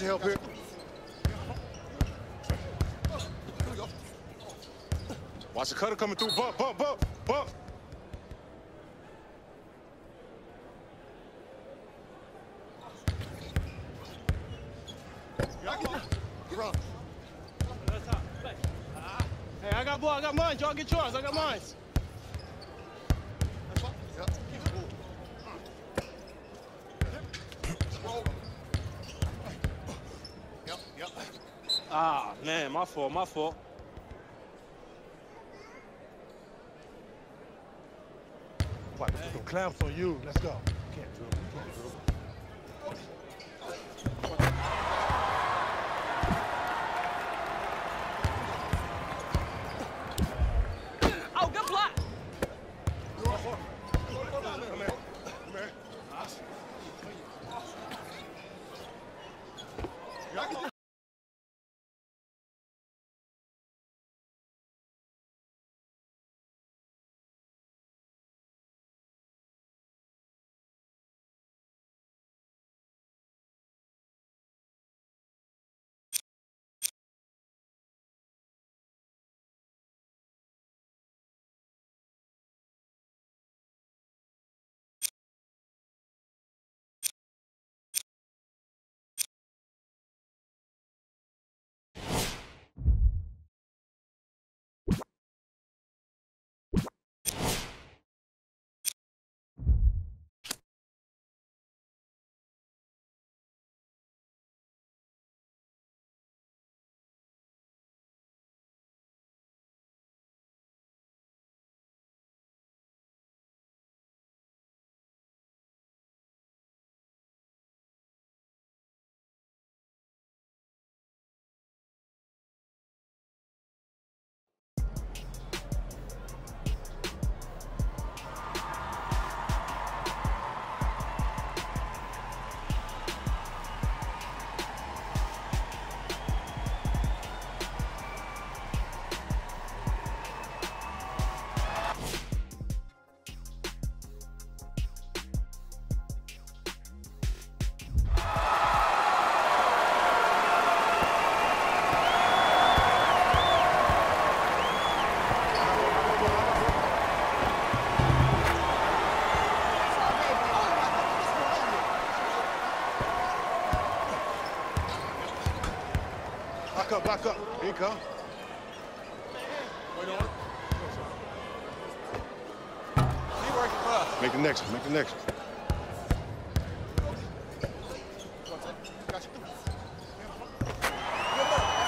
your help here. Watch the cutter coming through. Bump, bump, bump, bump. Hey, I got ball, I got mine. Y'all get yours. I got mine. Yep. Roll. Yep, yep. Ah, man, my fault, my fault. Some clamps on you. Let's go. Back up. Here you come. Wait on it. Working for us. Make the next one. Make the next one. That's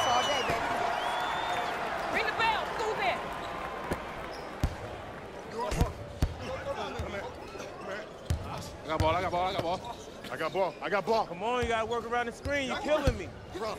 all day, baby. Ring the bell. Who's? I got ball, I got ball, I got ball. I got ball. I got ball. Come on, you gotta work around the screen. You're killing me. Run.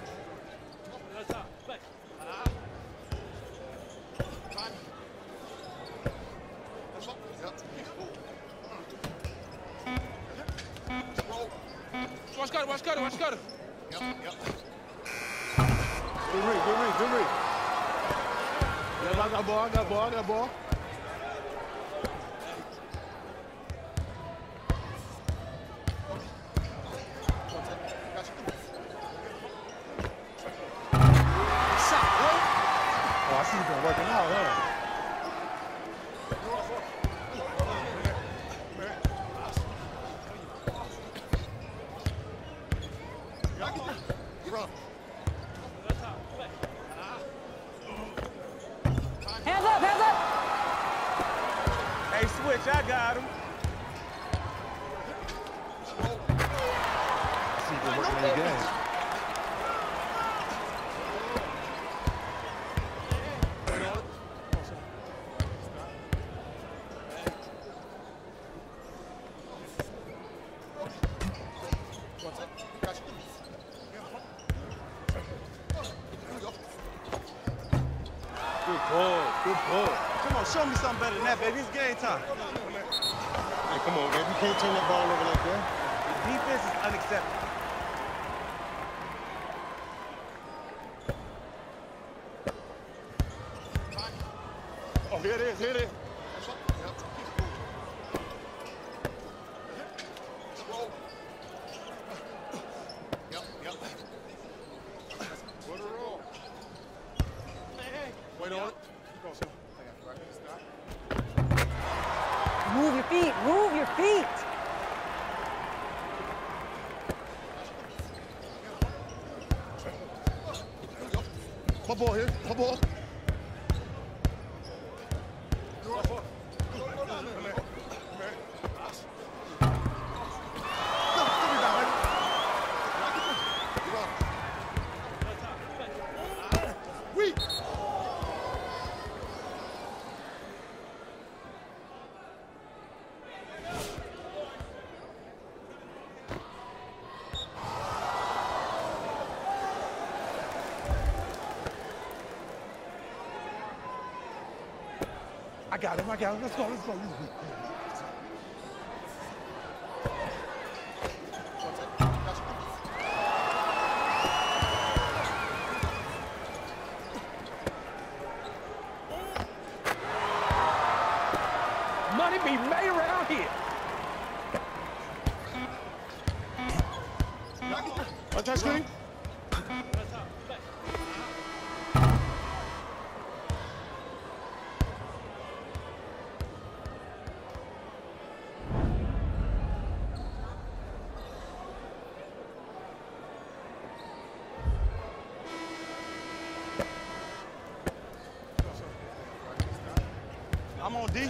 Show me something better than that, baby. It's game time. Hey, come on, baby. You can't turn that ball over I got him. I got him. Let's go. Let's go.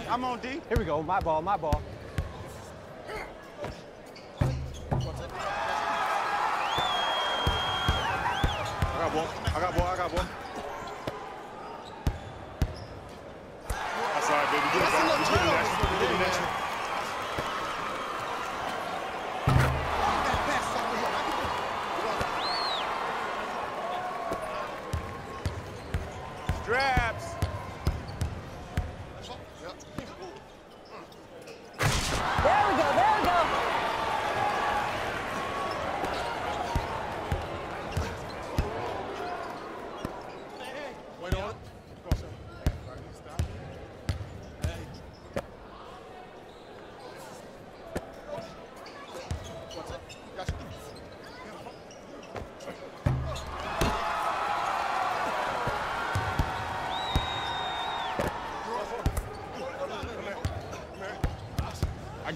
I'm on D. Here we go. My ball, my ball.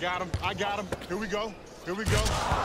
got him. I got him. Here we go. Here we go.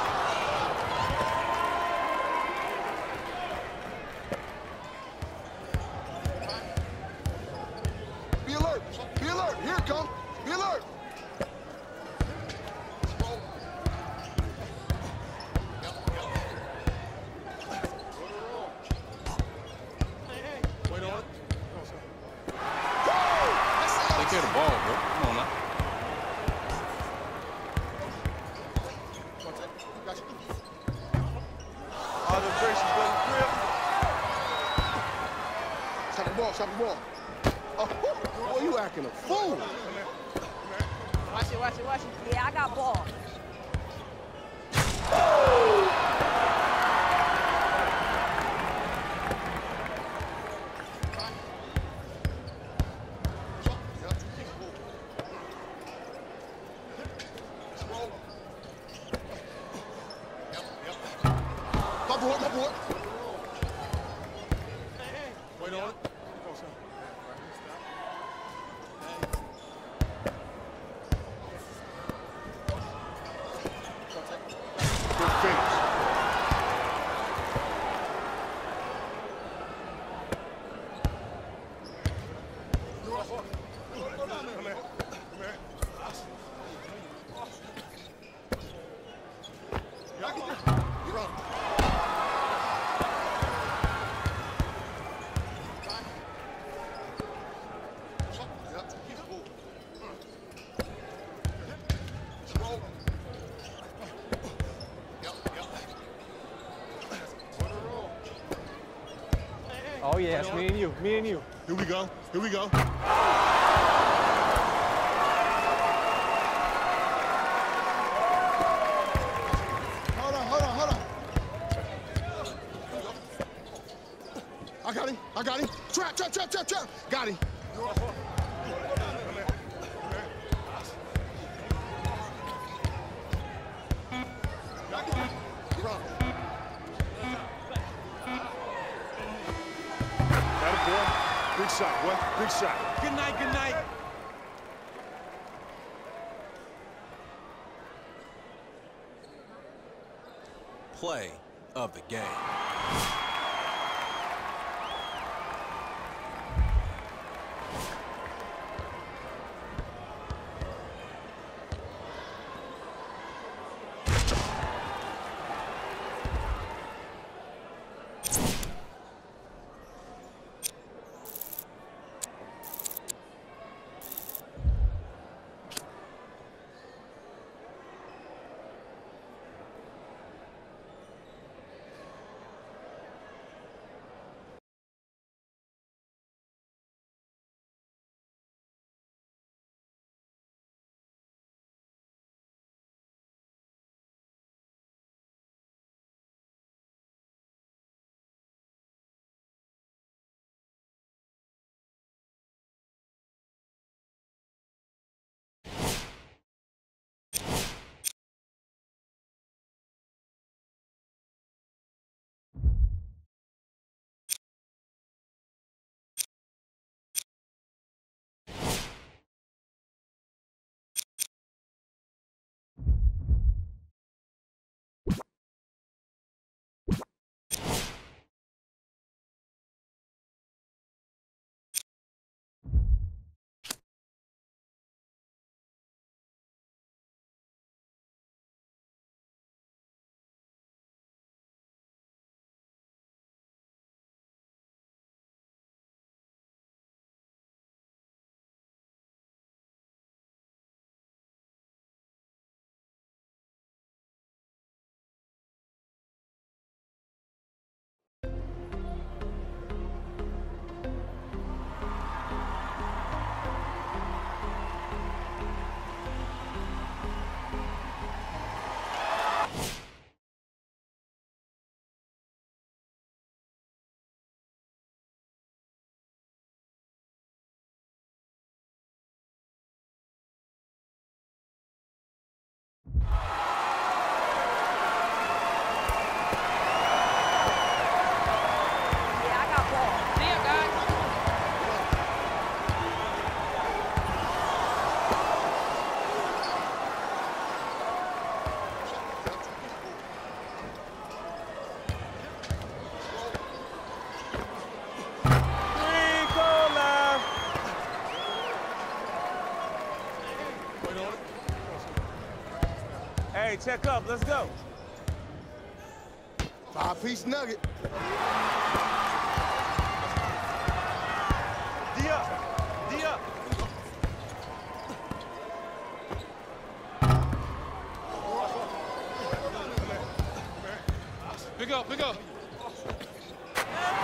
Oh, yeah, it's me and you, me and you. Here we go, here we go. Hold on. Hold on. Hold on. I got him. I got him. Trap, trap, trap, trap, trap. Got him. Shot. Good night, good night. Play of the game. Check up. Let's go. Five-piece nugget. D up. D up. Pick up, pick up.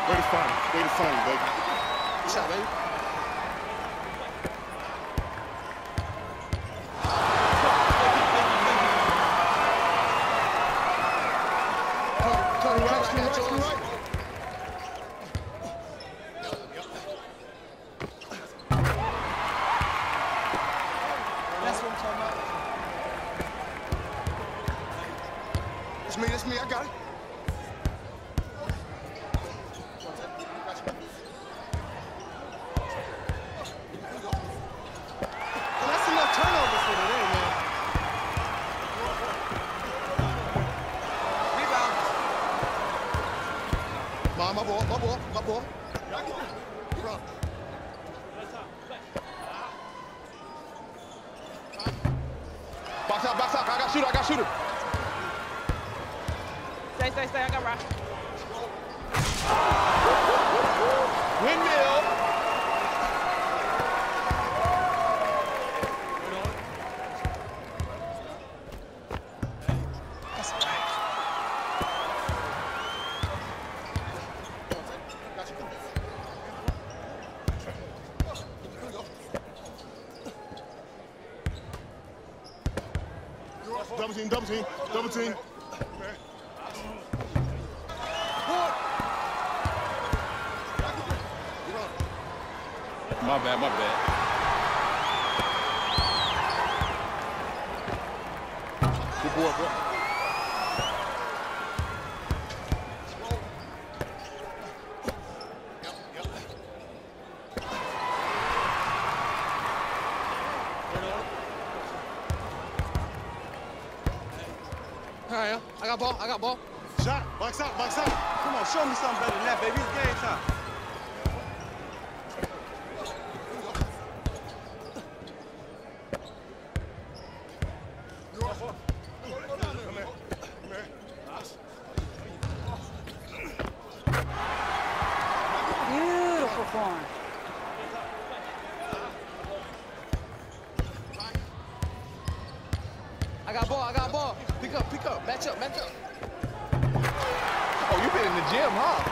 Way to find him. Way to find him, baby. Good shot, baby. Team, double team, double team. My bad, my bad. Got ball. I got ball. Shot. Box out. Box out. Come on, show me something better than that, baby. It's game time. Beautiful form. I got ball. I got ball. Pick up, pick up. Match up, match up. Oh, you been in the gym, huh?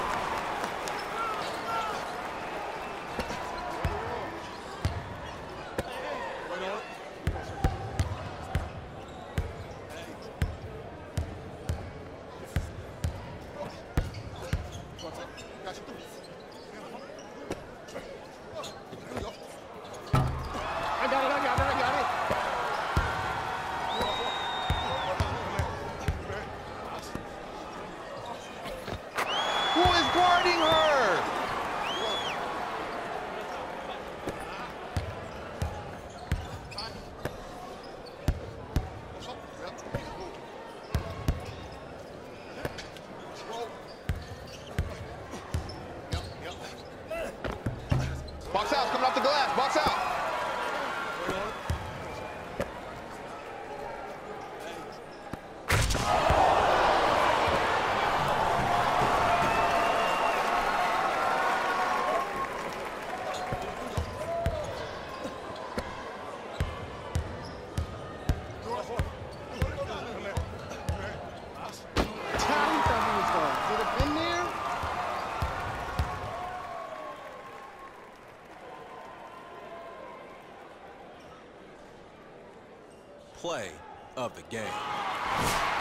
Got you. I got it, I got it, I got it. Who is guarding her? Box out, coming off the glass. Box out. Play of the game.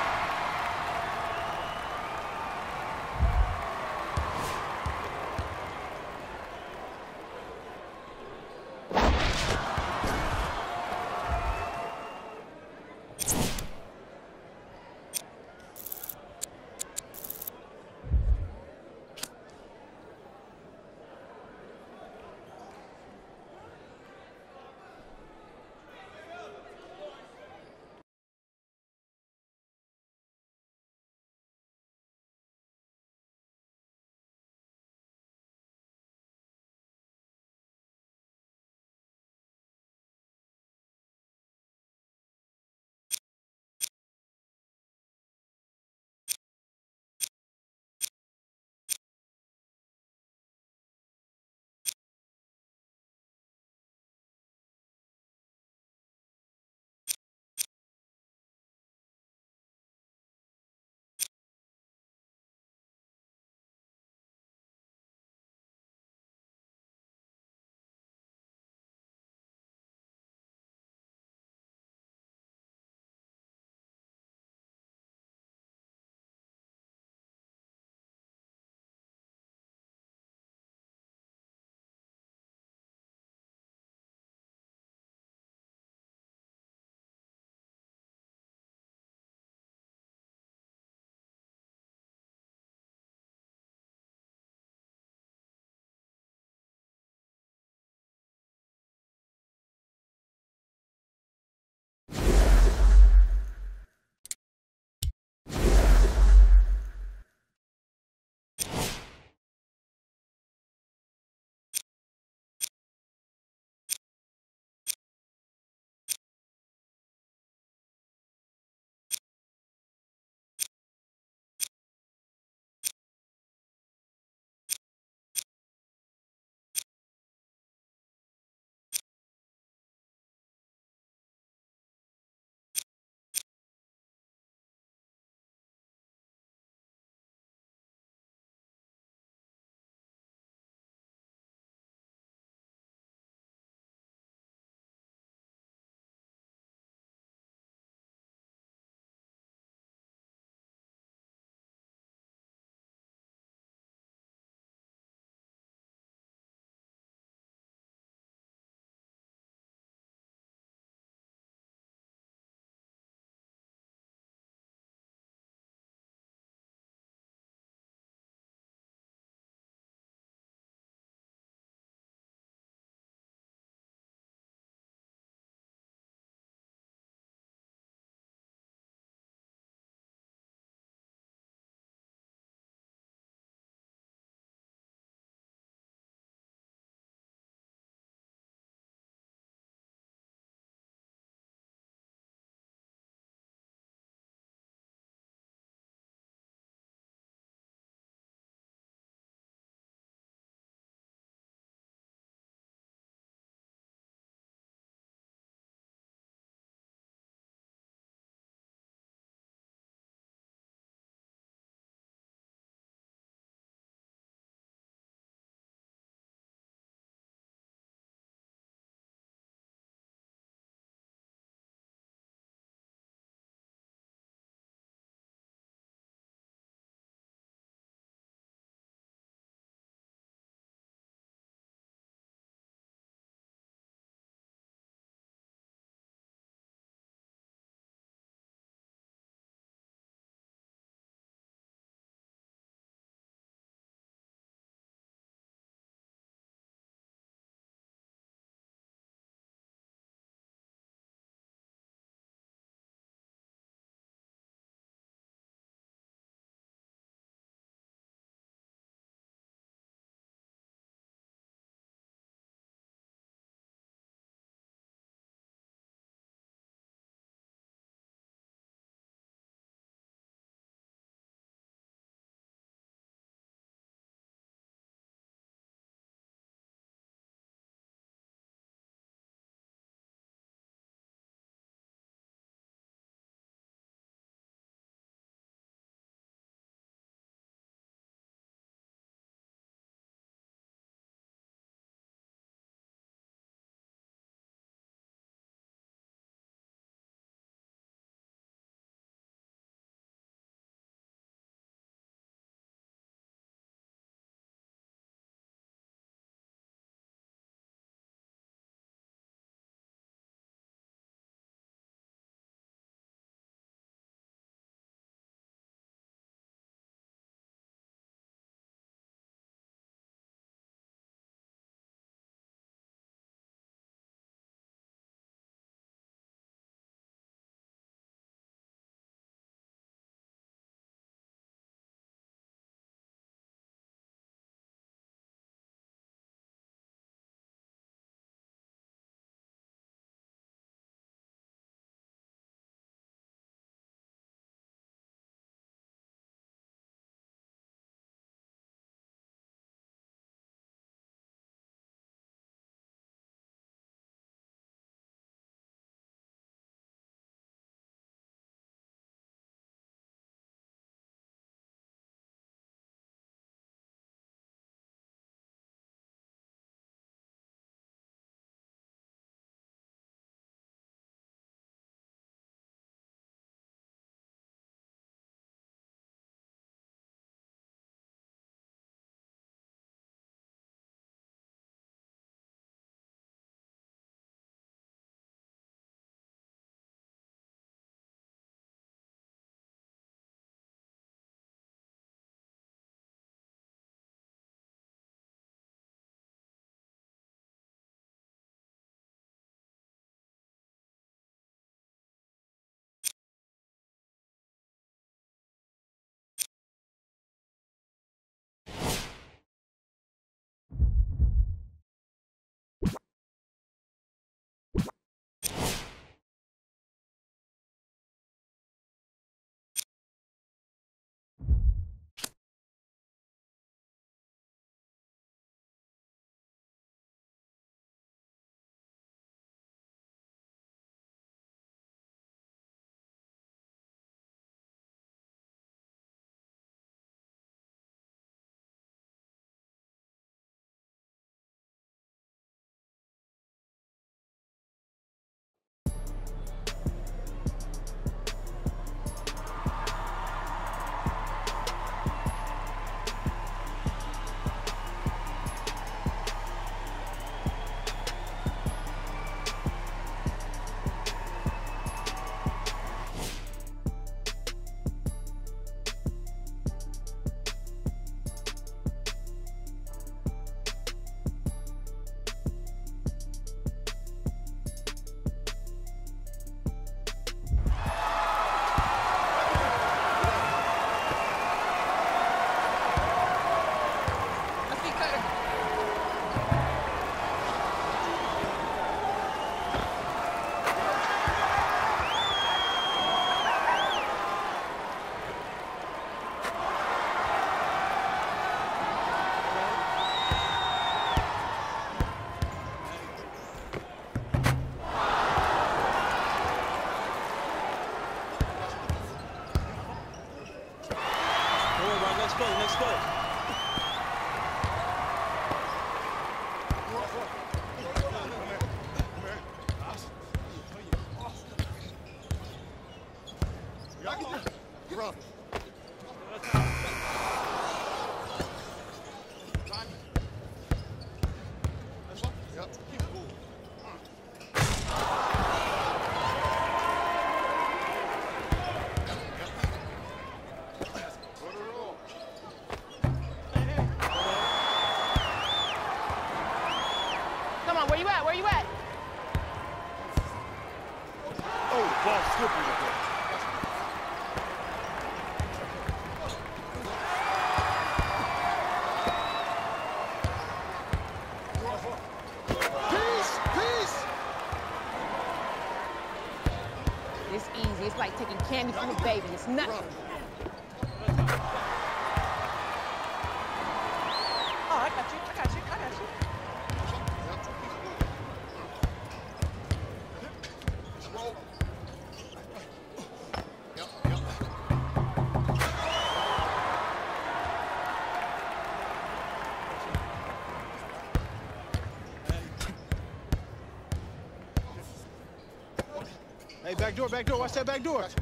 Back door, back door. Watch that back door.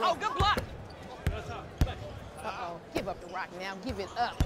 Oh, good block. Uh-oh. Give up the rock now. Give it up.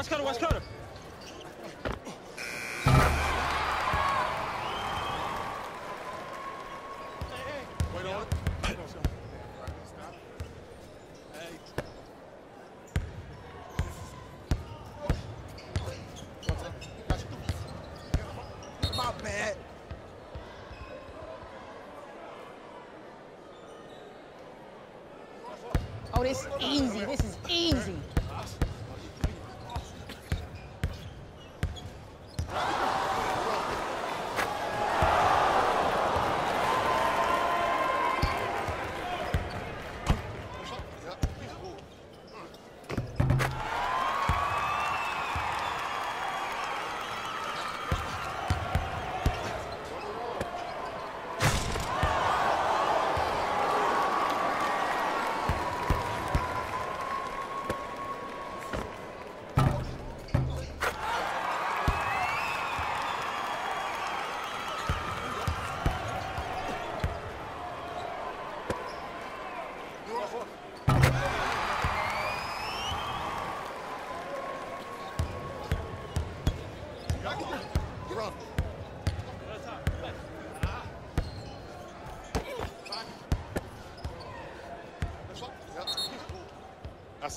Watch cutter, watch cutter,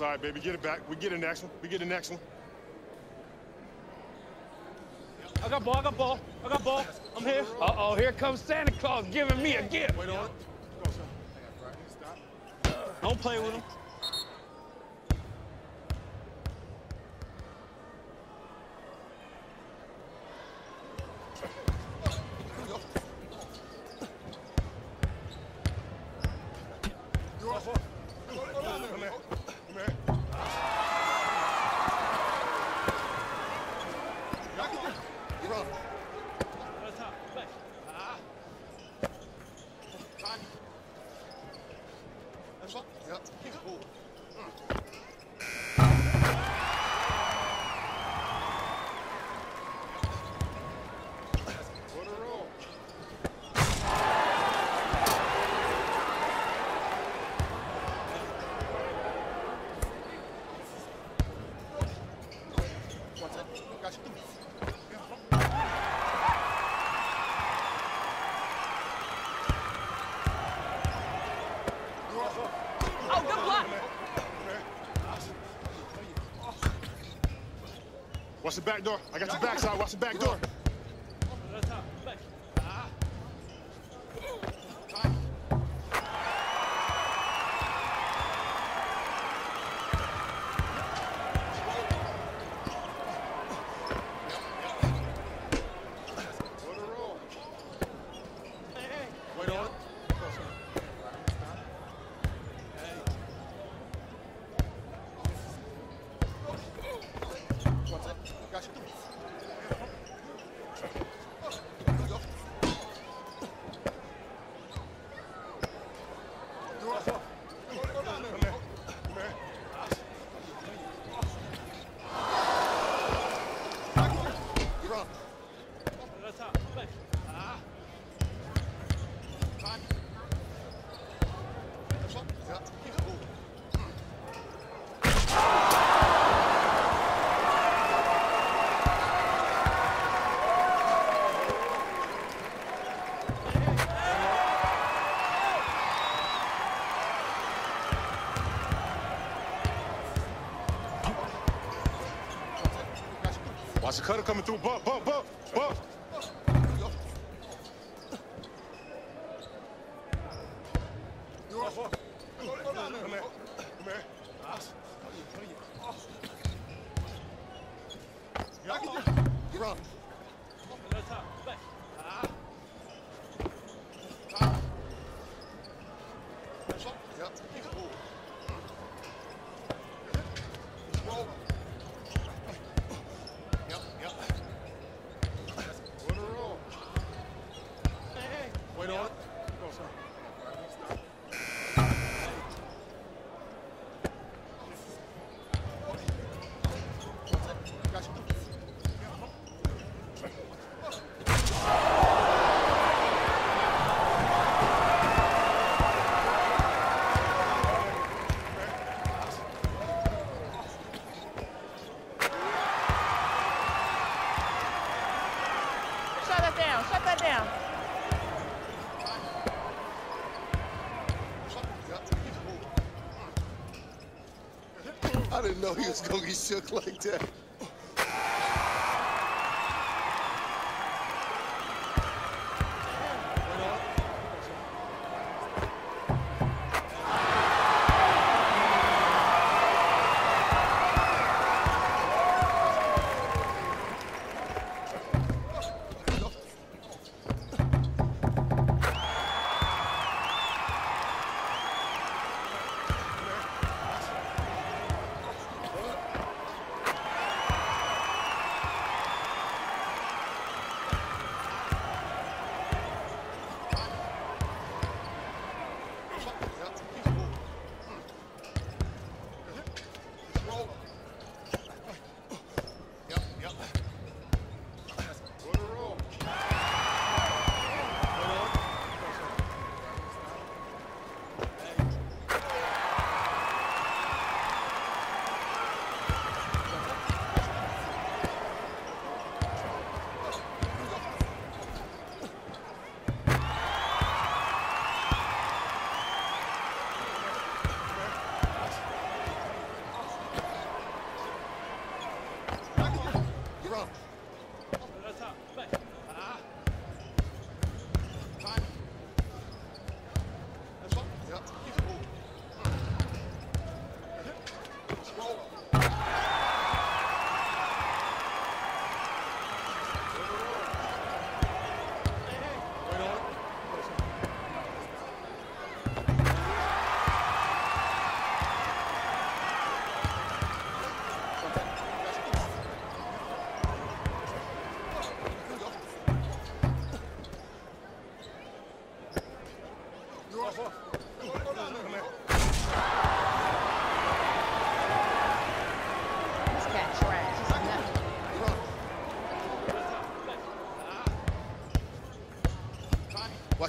all right, baby. Get it back. We get the next one. We get the next one. I got ball, I got ball, I got ball. I'm here. Uh-oh, here comes Santa Claus giving me a gift. Wait on it. Don't play with him. your back door. I got your backside. Watch the back door. Asakura coming through. Bump, bump, bump. know he was gonna get shook like that.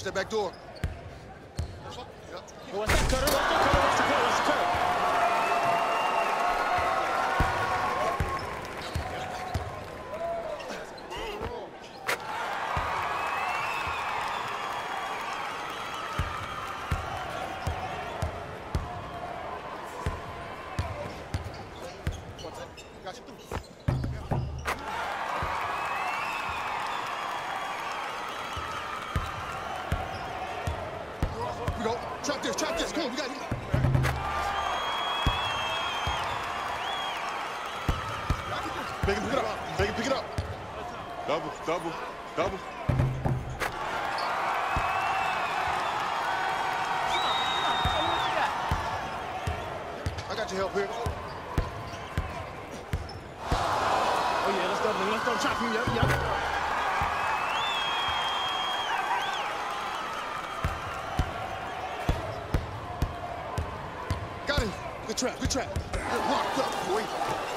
daar back door. Good trap, good trap. Locked up, boy.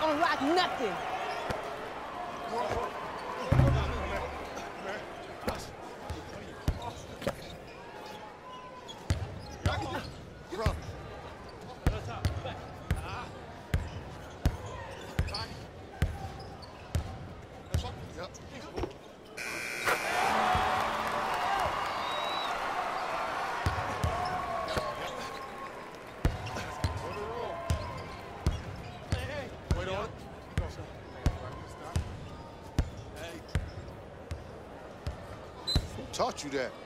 don't rock nothing. taught you that.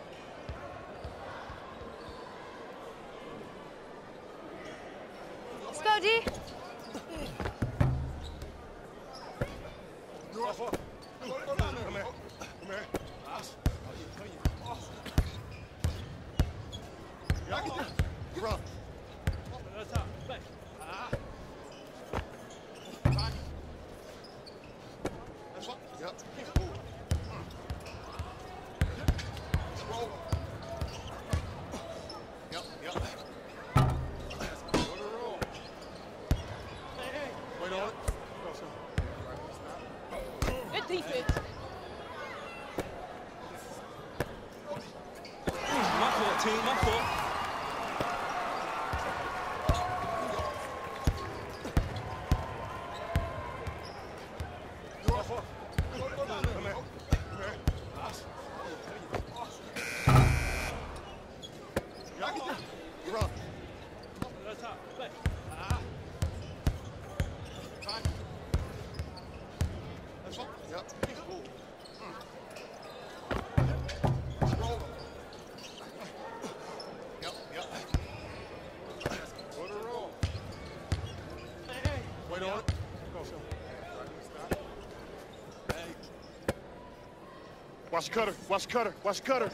Watch cutter. Watch cutter. Watch cutter.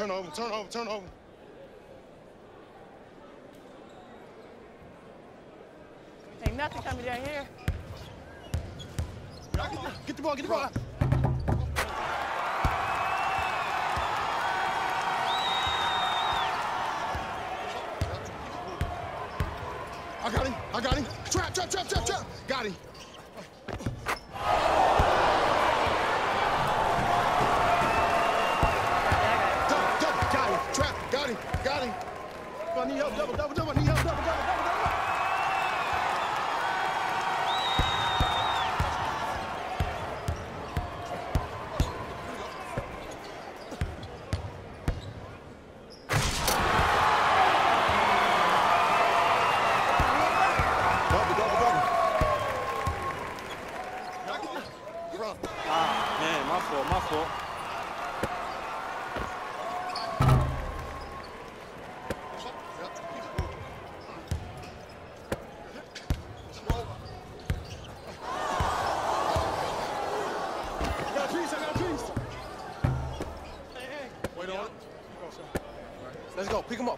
Turn over, turn over, turn over. Ain't nothing coming down here. Get the ball, get the ball.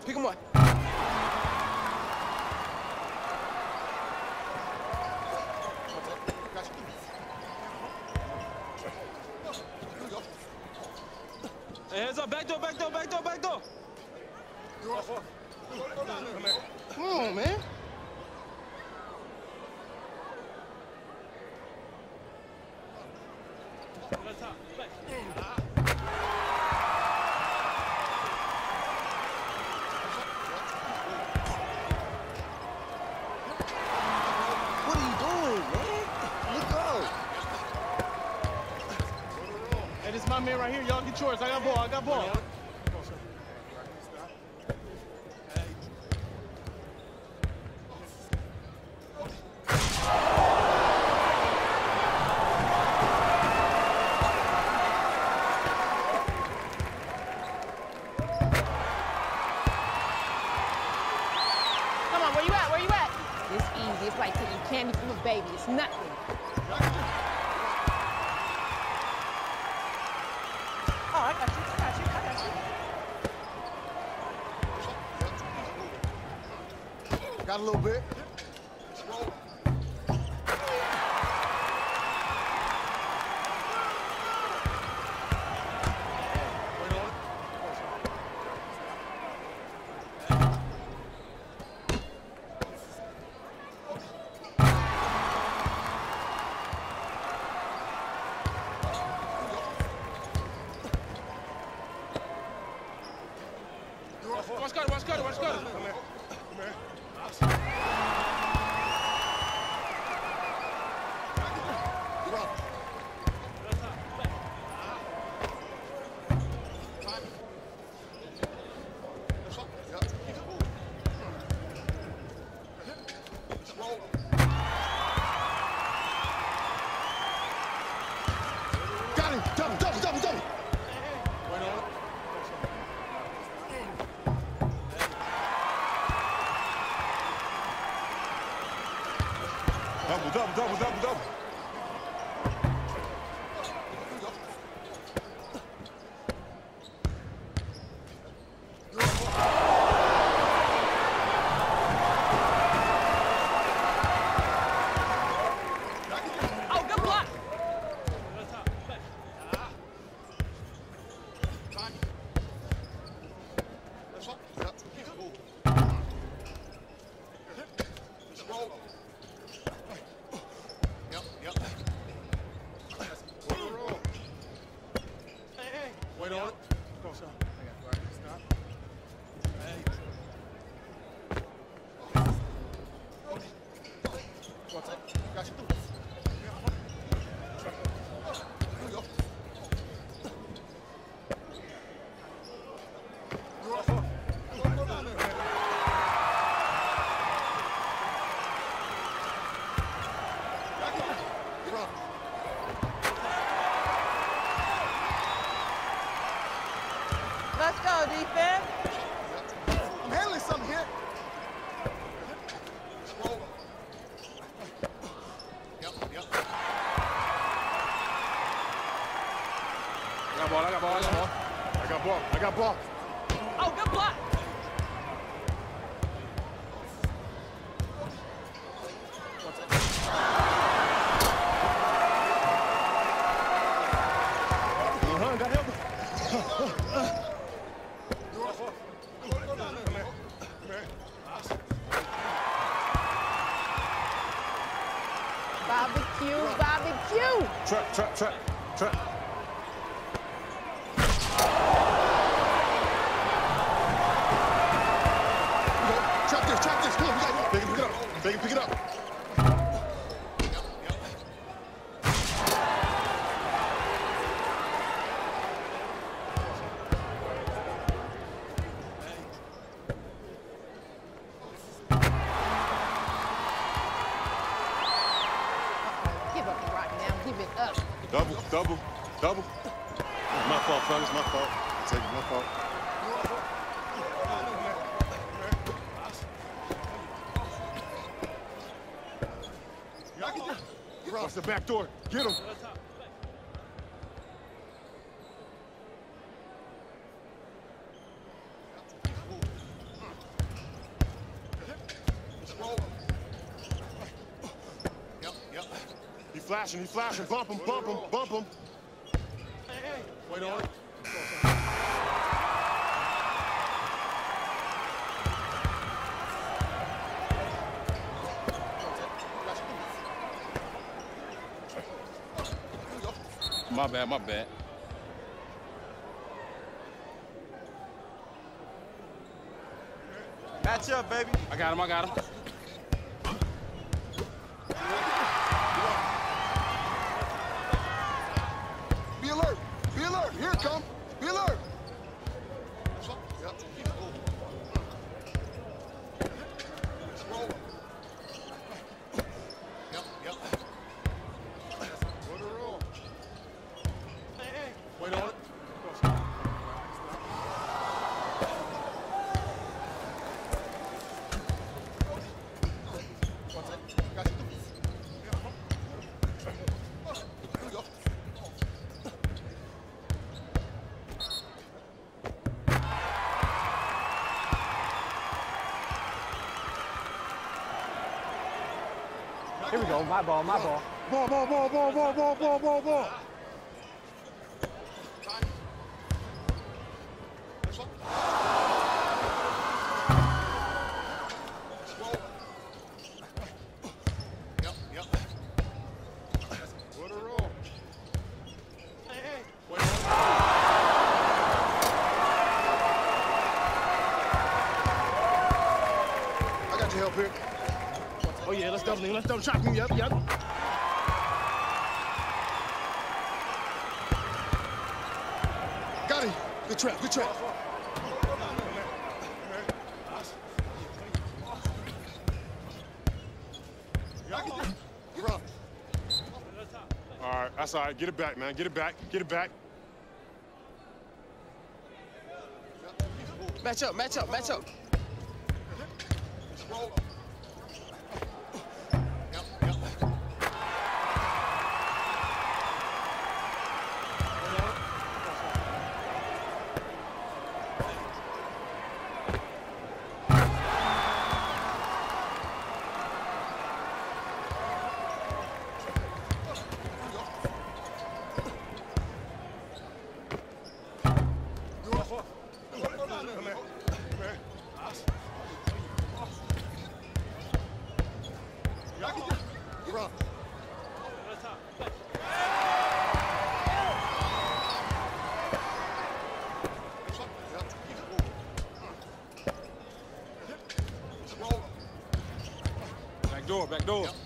Pick him up. Chores, I got ball, I got ball. Got a little bit. double double. Let's go, defense. Manly something here. Yep, yep. I got ball, I got ball, I got ball. I got ball, I got ball. Oh, good block. Trap, trap, trap, trap. Trap this, trap this. Come on, we got Bacon, pick it up. Bacon, pick it up. Back door. Get him. Yep, yep. He flashing, he flashing. Bump him, bump him, bump him. My bad, my bad. Match up, baby. I got him, I got him. Go. My ball, my ball. Ball, ball, ball, ball, ball, ball, ball, ball, ball. Let's double him. Let's double chop him. Yep, yep. Got him. Good trap, good trap. All right, that's all right. Get it back, man. Get it back. Get it back. Match up, match up, match up. door. Yep.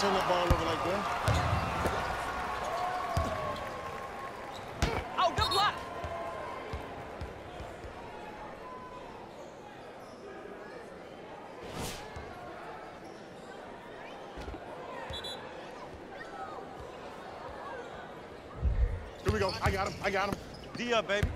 Turn that ball over like that. Oh, good block. Here we go. I got him. I got him. D up, baby.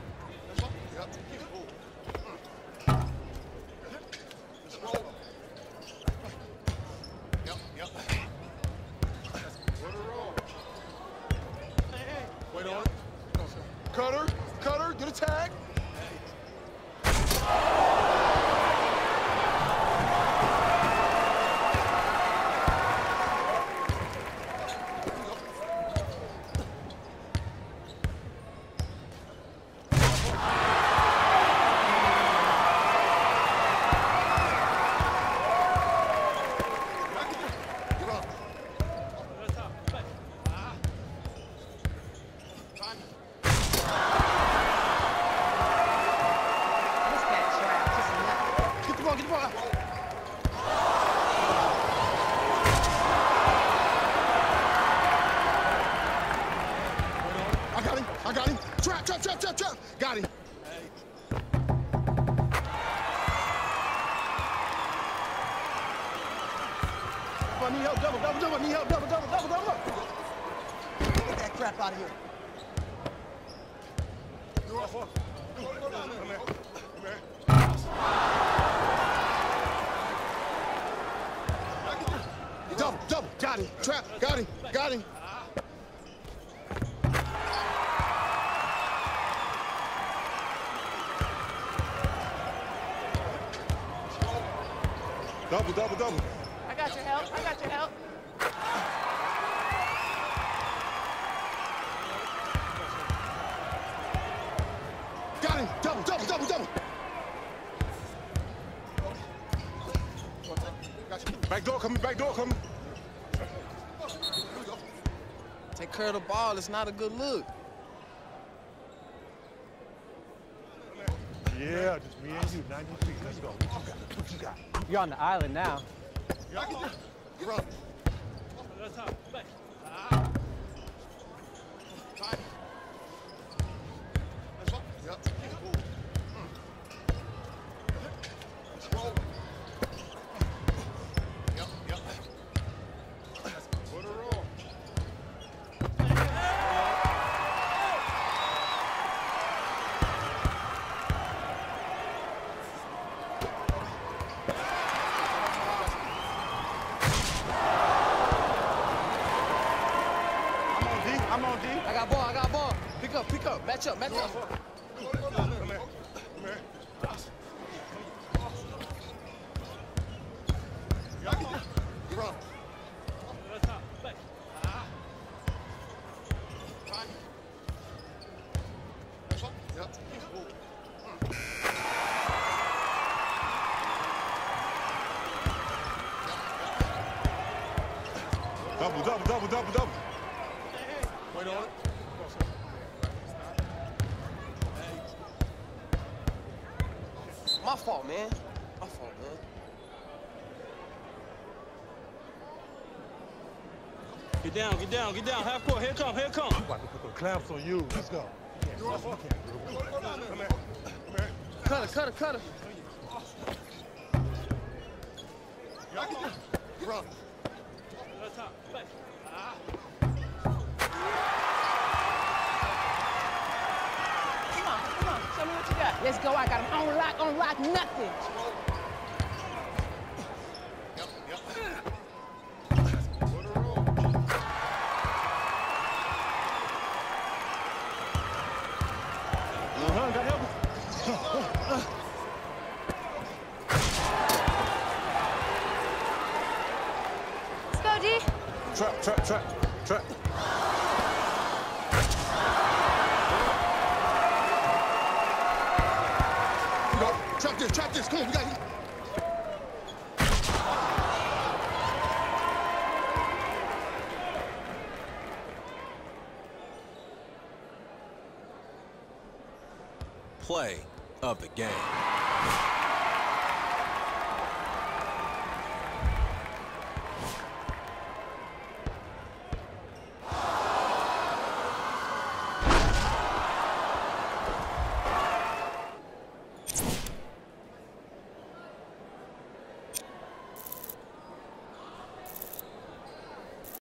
Crap out of here. Double, double. Got him. Trap. Got him. Got him. Double, double, double. I got your help. I got your help. Coming. Back door coming. Take care of the ball. It's not a good look. Yeah, just me and you, 90 feet. Let's go. What you got? What you got? You're on the island now. You're up. Yep. Double, double, double, double, double. Wait on it. My fault, man. My fault, man. Get down, get down, get down. Half court. Here it come, here come. I'm About to put the clamps on you. Let's go. You can't dribble. You can't dribble. Come here. Come here. Cutter, cutter, cutter. You're on. Come go. I got him on lock, on lock, nothing. Game.